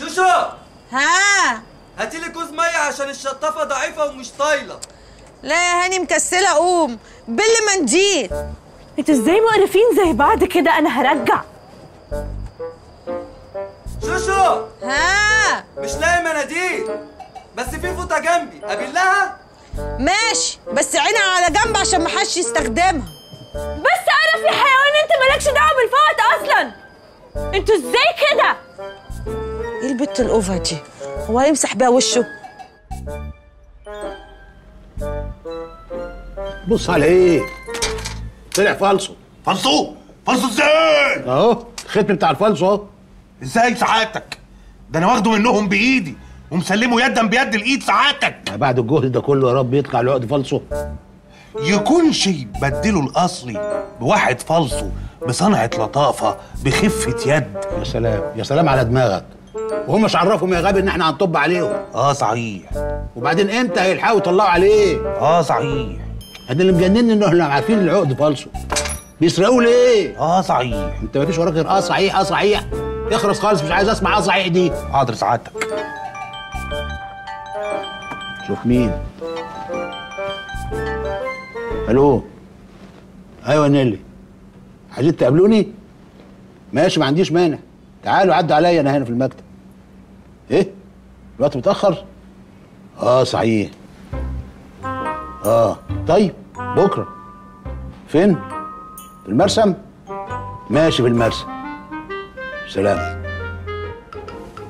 شوشو ها؟ هاتي لي كوز ميه عشان الشطافة ضعيفة ومش طايلة. لا يا هاني مكسلة قوم. بل منديل أنتوا إزاي مقرفين زي بعض كده؟ أنا هرجع. شوشو ها؟ مش لاقي مناديل. بس في فوطة جنبي. ابلها ماشي بس عينها على جنب عشان محدش يستخدمها. بس أنا في حيوان انت مالكش دعوة بالفوت أصلا. أنتوا إزاي كده؟ إيه البت الأوفر دي هو هيمسح بيها وشه بص على إيه؟ طلع فالصو. فلسو فلسو إزاي؟ أهو الختم بتاع الفالصو أهو. إزاي سعادتك ده أنا واخده منهم بإيدي ومسلمه يدا بيد الإيد سعادتك بعد الجهد ده كله يا رب يطلع العقد فالصو. يكونش بدله الأصلي بواحد فلسو بصنعة لطافة بخفة يد. يا سلام يا سلام على دماغك. وهم مش عرفهم يا غبي إن إحنا هنطب عليهم. آه صحيح. وبعدين إمتى هيلحقوا يطلعوا عليه؟ آه صحيح. إحنا اللي مجنني ان إحنا عارفين العقد فالصو. بيسرقوا ليه؟ آه صحيح. أنت مفيش وراك غير آه صحيح آه صحيح. اخرس خالص مش عايز أسمع آه صحيح دي. حاضر سعادتك. شوف مين. ألو. أيوه نيلي. عايزين تقابلوني؟ ماشي ما عنديش مانع. تعالوا عدوا عليا أنا هنا في المكتب. الوقت متأخر؟ آه صحيح. آه طيب بكرة. فين؟ في المرسم؟ ماشي في المرسم. سلام.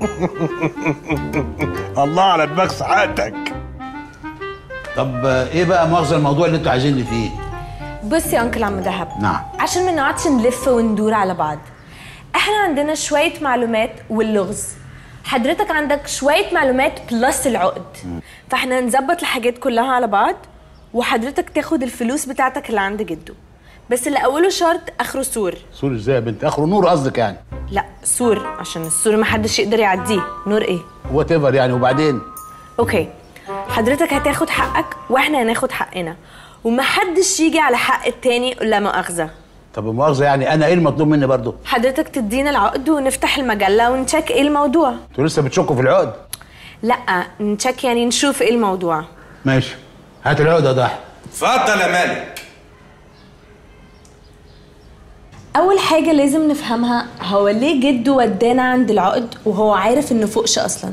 الله على دماغ سعادتك. طب إيه بقى مؤاخذه الموضوع اللي أنتوا عايزيني فيه؟ بص يا uncle عم دهب. نعم. عشان ما نقعدش نلف وندور على بعض إحنا عندنا شوية معلومات واللغز. حضرتك عندك شوية معلومات plus العقد. فاحنا نظبط الحاجات كلها على بعض وحضرتك تاخد الفلوس بتاعتك اللي عند جده. بس اللي اوله شرط آخره سور. سور إزاي يا بنت؟ آخره نور قصدك يعني؟ لا سور عشان السور محدش يقدر يعديه. نور إيه؟ whatever يعني وبعدين؟ okay. حضرتك هتاخد حقك وإحنا هناخد حقنا. ومحدش يجي على حق التاني لا مؤاخذة. طب المؤاخذه يعني أنا إيه المطلوب مني برضو؟ حضرتك تدينا العقد ونفتح المجلة ونشيك إيه الموضوع؟ أنتوا لسه بتشكوا في العقد؟ لا نشيك يعني نشوف إيه الموضوع. ماشي. هات العقد يا ضحى. اتفضل يا مالك. أول حاجة لازم نفهمها هو ليه جده ودانا عند العقد وهو عارف إنه فوقش أصلا؟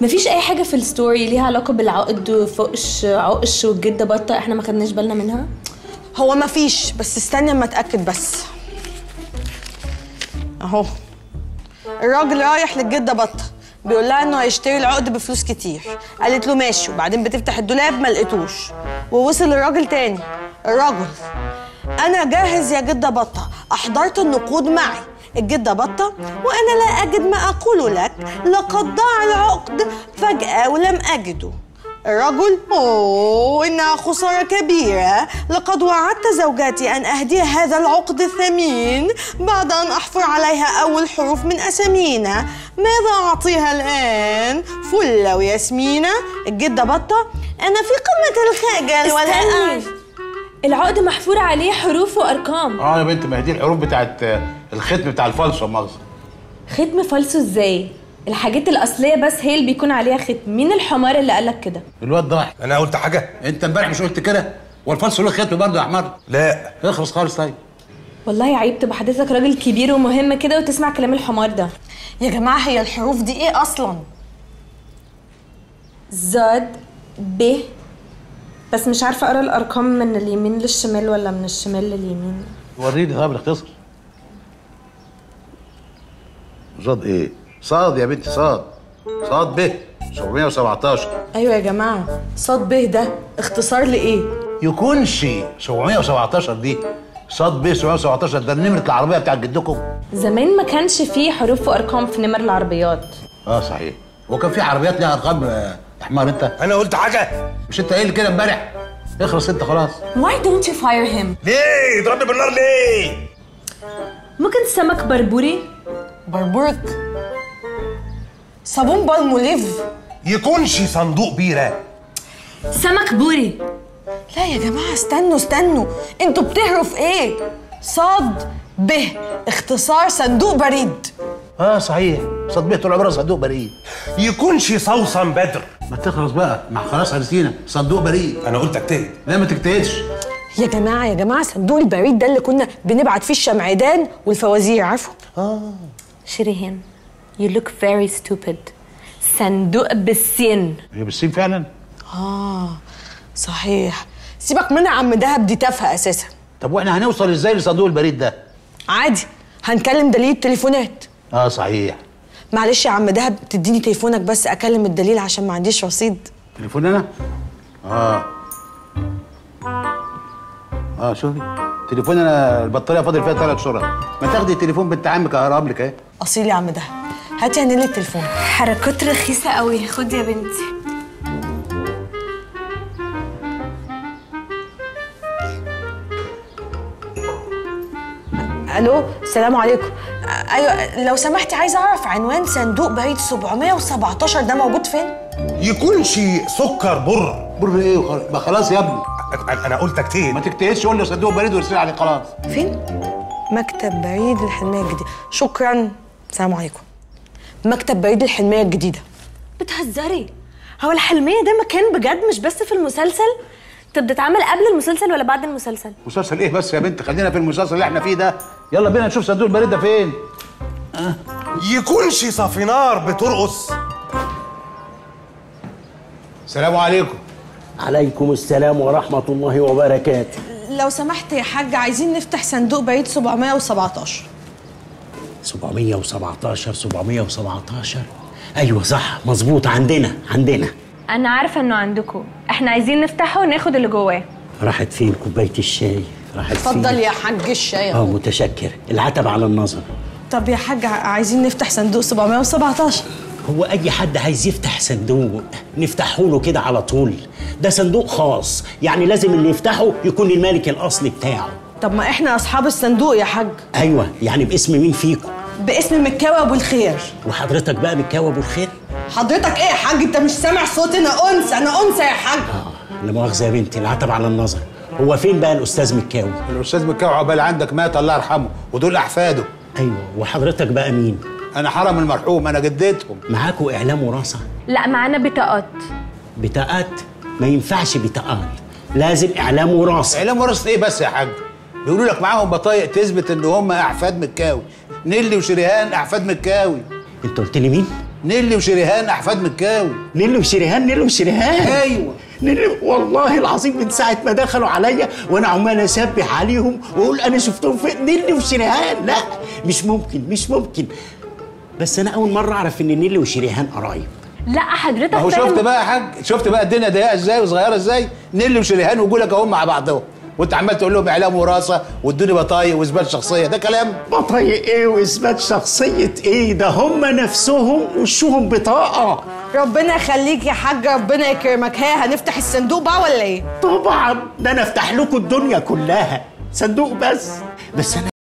مفيش أي حاجة في الستوري ليها علاقة بالعقد وفوقش عقش والجده بطة إحنا ما خدناش بالنا منها؟ هو مفيش بس استني اما اتاكد بس. اهو. الراجل رايح للجدة بطة. بيقول لها انه هيشتري العقد بفلوس كتير. قالت له ماشي وبعدين بتفتح الدولاب ما لقيتوش. ووصل الراجل تاني. الراجل أنا جاهز يا جدة بطة. أحضرت النقود معي. الجدة بطة وأنا لا أجد ما أقول لك. لقد ضاع العقد فجأة ولم أجده. الرجل أوه إنها خسارة كبيرة. لقد وعدت زوجتي أن أهدي هذا العقد الثمين بعد أن أحفر عليها أول حروف من أسامينا. ماذا أعطيها الآن؟ فلة وياسمينة الجدة بطة. أنا في قمة الخجل ولا العقد محفور عليه حروف وأرقام. آه يا بنت ما هي دي الحروف بتاعت آه، الختم بتاع الفالصو مؤاخذه ختم فالصو إزاي؟ الحاجات الأصلية بس هي اللي بيكون عليها ختم. مين الحمار اللي قالك كده؟ الواد ضحك أنا قلت حاجة. أنت امبارح مش قلت كده؟ والفالصو له ختم برضه يا حمار لا. اخلص خالص طيب. والله عيب تبقى حضرتك راجل كبير ومهم كده وتسمع كلام الحمار ده. يا جماعة هي الحروف دي إيه أصلا؟ زاد ب. بس مش عارفة أقرأ الأرقام من اليمين للشمال ولا من الشمال لليمين. وريني طيب الاختصر صاد إيه؟ صاد يا بنتي صاد. صاد ب 717 أيوة يا جماعة. صاد به ده اختصار لإيه؟ يكونش 717 دي. صاد ب 717 ده نمره العربية بتاعت جدكم. زمان ما كانش فيه حروف وأرقام في نمر العربيات. آه صحيح. هو كان في عربيات ليها أرقام آه، يا حمار أنت. أنا قلت حاجة. مش أنت قايل كده امبارح؟ اخلص أنت خلاص. Why don't you fire him? ليه؟ ضربني بالنار ليه؟ ممكن سمك بربوري بربرك صابون بالموليف يكونش صندوق بيرة. سمك بوري. لا يا جماعة استنوا استنوا. أنتوا بتهروا في إيه؟ صاد به اختصار صندوق بريد. آه صحيح. صاد بيه طول عمرها صندوق بريد. يكونش صوصن بدر. ما تخلص بقى. ما خلاص عرفتينا صندوق بريد. أنا قلت أجتهد. لا ما تجتهدش. يا جماعة يا جماعة صندوق البريد ده اللي كنا بنبعت فيه الشمعدان والفوازير عارفه؟ شريهان. You look very stupid. صندوق بالسين هي بالسين فعلا؟ آه صحيح. سيبك منها يا عم دهب دي تافهة أساسا. طب وإحنا هنوصل إزاي لصندوق البريد ده؟ عادي هنكلم دليل التليفونات. آه صحيح. معلش يا عم دهب تديني تليفونك بس أكلم الدليل عشان ما عنديش رصيد. تليفون أنا؟ آه. آه شوفي. تليفون أنا البطارية فاضل فيها ثلاث شهور ما تاخدي تليفون بنت عمك اقرب لك اهي أصيل يا عم دهب. هاتي هنيل التليفون. حركات رخيصة قوي خد يا بنتي. ألو السلام عليكم. أيوه لو سمحتي عايزة أعرف عنوان صندوق بريد 717 ده موجود فين؟ يكونش سكر بر. بر إيه؟ ما خلاص يا ابني. أنا- أنا قلت اجتهد ما تجتهدش قول له صندوق بريد وارسل عليه خلاص. فين؟ مكتب بريد الحلميه الجديدة. شكرا. السلام عليكم. مكتب بريد الحلمية الجديدة. بتهزري؟ هو الحلمية ده مكان بجد مش بس في المسلسل؟ طب بتتعمل قبل المسلسل ولا بعد المسلسل؟ مسلسل إيه بس يا بنت؟ خلينا في المسلسل اللي إحنا فيه ده. يلا بينا نشوف صندوق البريد ده فين. يكونش صافينار بترقص. السلام عليكم. عليكم السلام ورحمة الله وبركاته. لو سمحت يا حاج عايزين نفتح صندوق بريد 717 717 717 أيوة صح مظبوط عندنا عندنا. أنا عارفة إنه عندكم. إحنا عايزين نفتحه وناخد اللي جواه. راحت فين كوباية الشاي؟ راحت اتفضل فين يا حاج الشاي. آه متشكر. العتب على النظر. طب يا حاج عايزين نفتح صندوق 717 هو أي حد عايز يفتح صندوق نفتحه له كده على طول. ده صندوق خاص. يعني لازم اللي يفتحه يكون المالك الأصلي بتاعه. طب ما إحنا أصحاب الصندوق يا حاج. أيوة يعني باسم مين فيكم؟ باسم مكاوي ابو الخير. وحضرتك بقى متكوى أبو الخير؟ حضرتك إيه يا حاج؟ انت مش سامع صوتي؟ أنا انثى أنا انثى يا حاج. لا مؤاخذة يا بنتي العتب على النظر. هو فين بقى الأستاذ مكاوي؟ الأستاذ مكاوي عقبال عندك مات الله يرحمه ودول أحفاده. أيوة وحضرتك بقى مين؟ أنا حرم المرحوم أنا جدتهم معاكوا إعلام وراثة؟ لا معانا بطاقات. بطاقات؟ ما ينفعش بطاقات لازم إعلام وراثة. إعلام وراثة إيه بس يا حاج؟ بيقولوا لك معاهم بطايق تثبت إن هم أحفاد مكاوي. نيلي وشريهان أحفاد مكاوي. أنت قلت لي مين؟ نيلي وشريهان أحفاد مكاوي. نيلو وشريهان نيلو وشريهان. أيوه. نيلو والله العظيم من ساعة ما دخلوا عليا وأنا عمال أشبه عليهم وأقول أنا شفتهم فين نيلي وشريهان. لا مش ممكن مش ممكن. بس أنا أول مرة أعرف إن نيلي وشريهان قرايب. لا حضرتك اهو فاهم- شفت بقى يا حاج؟ شفت بقى الدنيا ضيقة إزاي وصغيرة إزاي؟ نيلي وشريهان وجولك اهم مع بعضهم. وانت عمال تقول لهم اعلام وراثة وادوني بطايق واثبات شخصية. ده كلام. بطايق إيه وإثبات شخصية إيه؟ ده هم نفسهم وشهم بطاقة. ربنا يخليك يا حاج ربنا يكرمك. ها هنفتح الصندوق بقى ولا إيه؟ طبعا. ده أنا أفتح لكم الدنيا كلها. صندوق بس. بس أنا